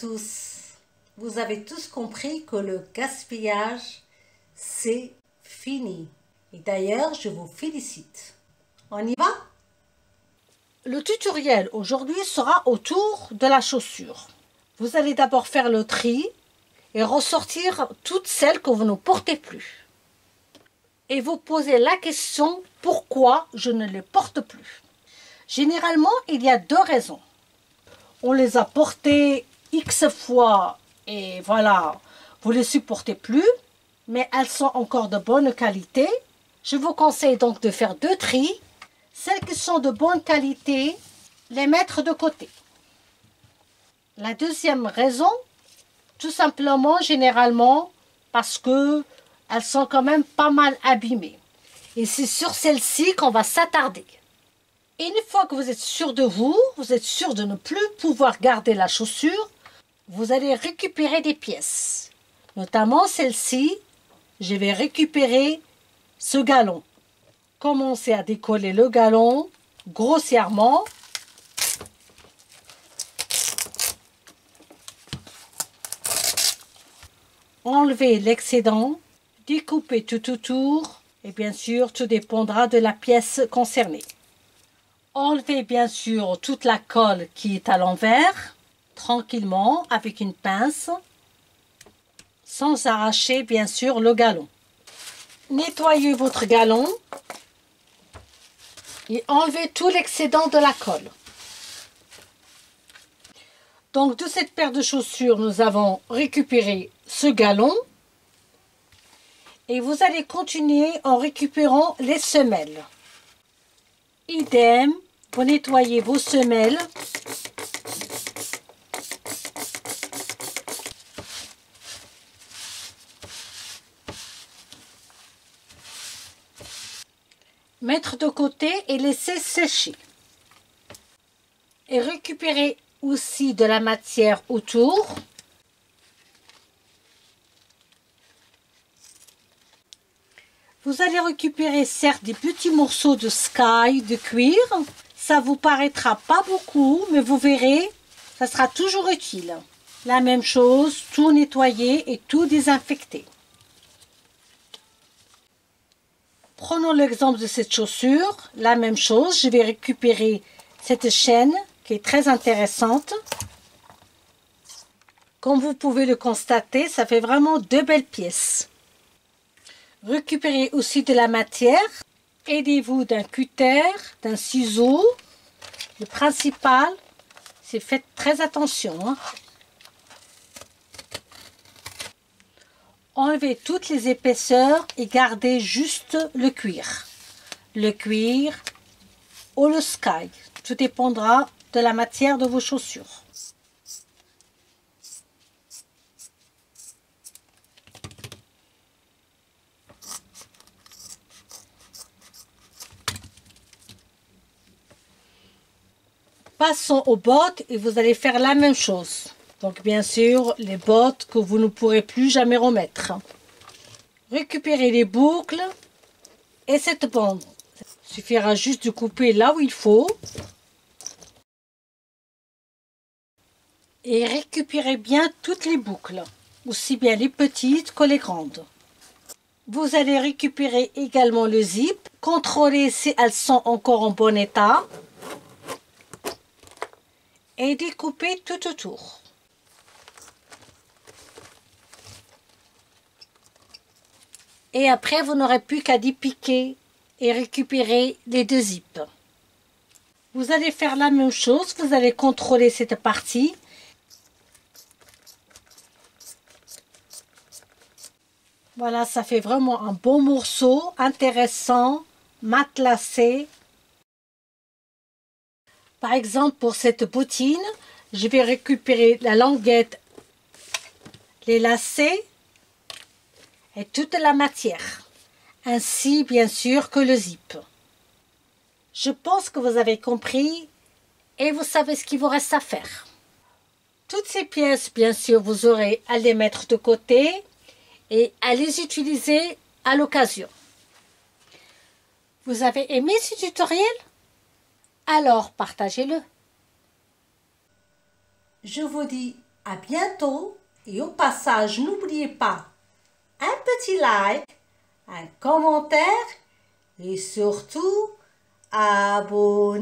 tous. Vous avez tous compris que le gaspillage, c'est fini. Et d'ailleurs, je vous félicite. On y va? Le tutoriel aujourd'hui sera autour de la chaussure. Vous allez d'abord faire le tri et ressortir toutes celles que vous ne portez plus. Et vous poser la question pourquoi je ne les porte plus? Généralement, il y a deux raisons. On les a portées X fois et voilà, vous les supportez plus, mais elles sont encore de bonne qualité. Je vous conseille donc de faire deux tris. Celles qui sont de bonne qualité, les mettre de côté. La deuxième raison, tout simplement, généralement, parce que elles sont quand même pas mal abîmées. Et c'est sur celles-ci qu'on va s'attarder. Une fois que vous êtes sûr de vous, vous êtes sûr de ne plus pouvoir garder la chaussure, vous allez récupérer des pièces. Notamment celle-ci, je vais récupérer ce galon. Commencez à décoller le galon grossièrement. Enlevez l'excédent, découpez tout autour et bien sûr tout dépendra de la pièce concernée. Enlevez bien sûr toute la colle qui est à l'envers tranquillement avec une pince sans arracher bien sûr le galon. Nettoyez votre galon et enlevez tout l'excédent de la colle. Donc de cette paire de chaussures, nous avons récupéré ce galon et vous allez continuer en récupérant les semelles. Idem, pour nettoyer vos semelles mettre de côté et laisser sécher. Et récupérer aussi de la matière autour. Vous allez récupérer certes des petits morceaux de sky, de cuir. Ça vous paraîtra pas beaucoup, mais vous verrez, ça sera toujours utile. La même chose, tout nettoyer et tout désinfecter. Prenons l'exemple de cette chaussure. La même chose, je vais récupérer cette chaîne qui est très intéressante. Comme vous pouvez le constater, ça fait vraiment deux belles pièces. Récupérez aussi de la matière. Aidez-vous d'un cutter, d'un ciseau. Le principal, c'est faites très attention. Hein. Enlevez toutes les épaisseurs et gardez juste le cuir. Le cuir ou le sky, tout dépendra de la matière de vos chaussures. Passons aux bottes et vous allez faire la même chose. Donc bien sûr, les bottes que vous ne pourrez plus jamais remettre. Récupérez les boucles et cette bande. Il suffira juste de couper là où il faut. Et récupérez bien toutes les boucles, aussi bien les petites que les grandes. Vous allez récupérer également le zip, contrôler si elles sont encore en bon état et découper tout autour. Et après vous n'aurez plus qu'à dépiquer et récupérer les deux zips. Vous allez faire la même chose, vous allez contrôler cette partie. Voilà, ça fait vraiment un bon morceau, intéressant, matelassé. Par exemple, pour cette bottine, je vais récupérer la languette, les lacets toute la matière, ainsi bien sûr que le zip. Je pense que vous avez compris et vous savez ce qu'il vous reste à faire. Toutes ces pièces, bien sûr, vous aurez à les mettre de côté et à les utiliser à l'occasion. Vous avez aimé ce tutoriel? Alors partagez-le. Je vous dis À bientôt et au passage, n'oubliez pas like, un commentaire et surtout abonnez-vous.